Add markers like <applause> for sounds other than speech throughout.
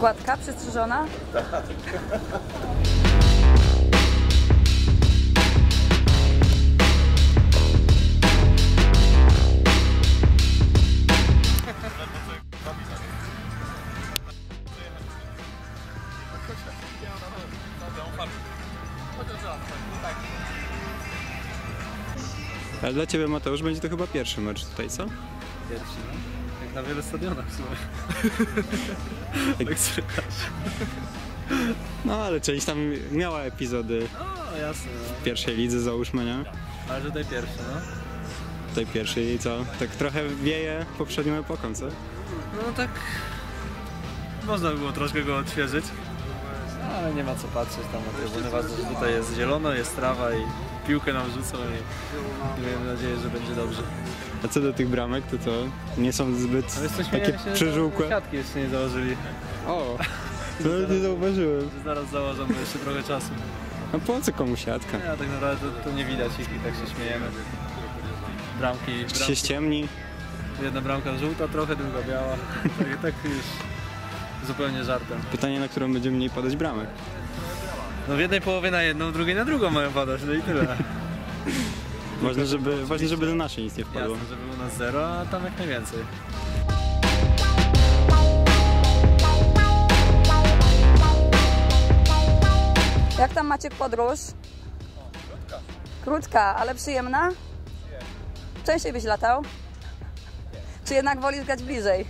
Gładka, przystrzyżona? Ale dla Ciebie Mateusz będzie to chyba pierwszy mecz tutaj, co? Pierwszy, no. Jak na wielu stadionach w sumie. <laughs> No ale część tam miała epizody O, jasne, w pierwszej lidze załóżmy, nie? no. Ale tutaj pierwszy, no. Tej pierwszej i co? Tak trochę wieje poprzednią epoką, co? No tak... Można by było troszkę go odświeżyć. No, ale nie ma co patrzeć tam na trybuny. Ważne, że tutaj jest zielono, jest trawa i piłkę nam rzucą i miejmy nadzieję, że będzie dobrze. A co do tych bramek, to co? Nie są zbyt takie przeżółkłe? Siatki jeszcze nie założyli. O, <laughs> to nie zauważyłem. Zaraz założą, bo jeszcze trochę czasu. A po co komu siatka? Ja tak naprawdę to, nie widać ich i tak się śmiejemy. Bramki, Czy się bramki ściemni? jedna bramka żółta, trochę druga biała. Tak, tak już zupełnie żartem. Pytanie, na którą będzie mniej padać bramek. No w jednej połowie na jedną, w drugiej na drugą mają padać, no i tyle. <laughs> Ważne, żeby, ważne, żeby do naszej nic nie wpadło. Jasne, żeby u nas zero, a tam jak najwięcej. Jak tam Maciek podróż? Krótka, ale przyjemna? Częściej byś latał? Czy jednak wolisz grać bliżej?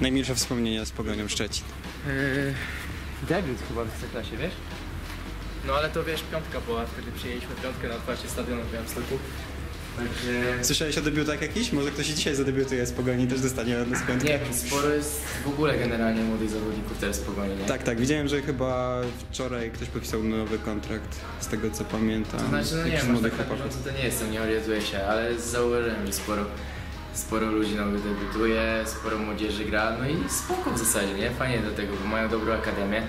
Najmilsze wspomnienia z Pogonią Szczecin. Yy, debiut chyba w Ekstraklasie, wiesz? No ale to wiesz, piątka była, wtedy przyjęliśmy piątkę na otwarcie stadionu w Białymstoku. Także... Słyszałeś o debiutach jakiś? Może ktoś dzisiaj zadebiutuje z Pogoni, też dostanie od nas piątkę? Nie sporo jest w ogóle generalnie młodych zawodników teraz w pogoni, nie? Tak, tak. Widziałem, że chyba wczoraj ktoś podpisał nowy kontrakt, z tego co pamiętam. To znaczy, no nie wiem, tak chłopak. bieżąco to nie jestem, nie orientuję się, ale zauważyłem, że sporo, sporo ludzi nowych debiutuje, sporo młodzieży gra, no i spoko w zasadzie, nie? Fajnie do tego, bo mają dobrą akademię,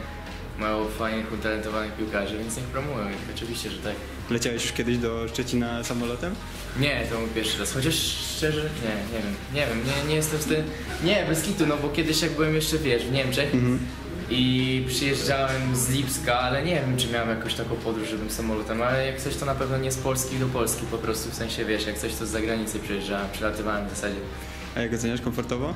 mają fajnych, utalentowanych piłkarzy, więc niech promują ich, oczywiście, że tak. Leciałeś już kiedyś do Szczecina samolotem? Nie, to mój pierwszy raz. Chociaż szczerze, nie, nie wiem, nie wiem, nie, nie jestem w tym. Nie, bez kitu, no bo kiedyś jak byłem jeszcze, wiesz, w Niemczech i przyjeżdżałem z Lipska, ale nie wiem, czy miałem jakąś taką podróż, żebym samolotem, ale jak coś to na pewno nie z Polski do Polski, po prostu w sensie, wiesz, jak coś to z zagranicy przyjeżdżałem, przylatywałem w zasadzie. A jak oceniasz komfortowo?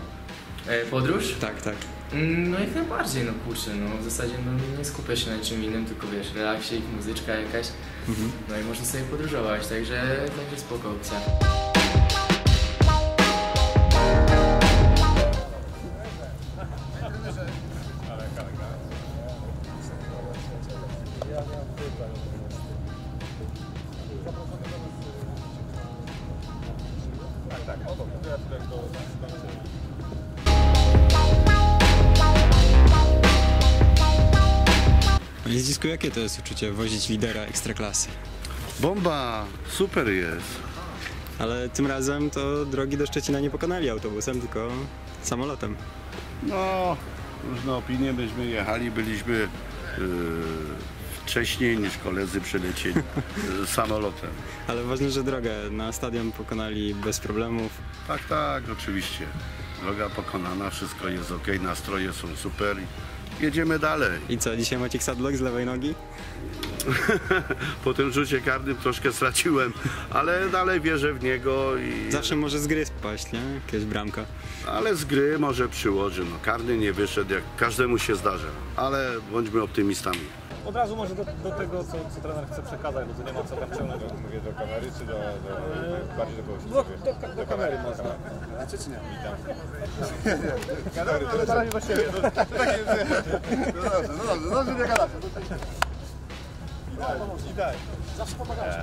E, podróż? Tak, tak. Mm, No jak najbardziej, no kurczę, no w zasadzie no, nie skupia się na czym innym, tylko wiesz, relaksik, muzyczka jakaś, no i można sobie podróżować, także, także spoko opcja. Panie Zdzisku, jakie to jest uczucie wozić lidera ekstraklasy? Bomba, super jest. Ale tym razem to drogi do Szczecina nie pokonali autobusem, tylko samolotem. No, różne opinie, myśmy jechali, byliśmy yy, wcześniej niż koledzy przylecieli yy, <laughs> samolotem. Ale ważne, że drogę na stadion pokonali bez problemów. Tak, tak, oczywiście. Droga pokonana, wszystko jest ok, nastroje są super. Jedziemy dalej. I co, dzisiaj Maciek Sadlok z lewej nogi? <laughs> Po tym rzucie karnym troszkę straciłem, ale dalej wierzę w niego i... Zawsze może z gry spaść, nie? Jakaś bramka. Ale z gry może przyłoży. No, karny nie wyszedł, jak każdemu się zdarza. Ale bądźmy optymistami. Od razu może do, do tego, co, co trener chce przekazać, bo tu nie ma co tam ciągnąć. Mówię do kamery czy do, do, bardziej do kogoś? Do, do, do kamery można. Znaczy czy nie? Witam. Kamery, to teraz do siebie. No dobrze, no dobrze, dobrze nie gadacie. I daj. Zawsze pomagałeś.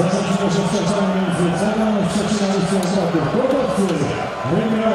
Zaczęliśmy się przeciągnąć i przeciąganiem się ostatnich. Chłopacy, wygrałem